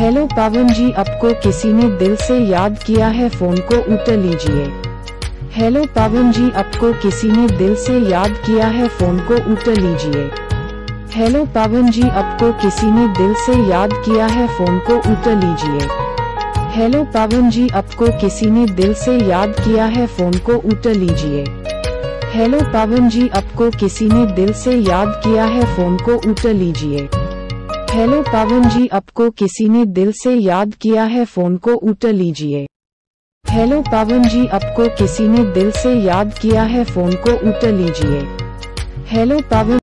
Hello पावन जी, आपको किसी ने दिल से याद किया है, फ़ोन को उठा लीजिए। हेलो पावन जी, आपको किसी ने दिल से याद किया है, फ़ोन को उठा लीजिए। हेलो पावन जी, आपको किसी ने दिल से याद किया है, फ़ोन को उठा लीजिए। हेलो पावन जी, आपको किसी ने दिल से याद किया है, फ़ोन को उठा लीजिए। हेलो पावन जी, आपको किसी ने दिल से याद किया है, फ़ोन को उठा लीजिए। हेलो पवन जी, आपको किसी ने दिल से याद किया है, फ़ोन को उठा लीजिए। हेलो पवन जी, आपको किसी ने दिल से याद किया है, फ़ोन को उठा लीजिए। हेलो पावन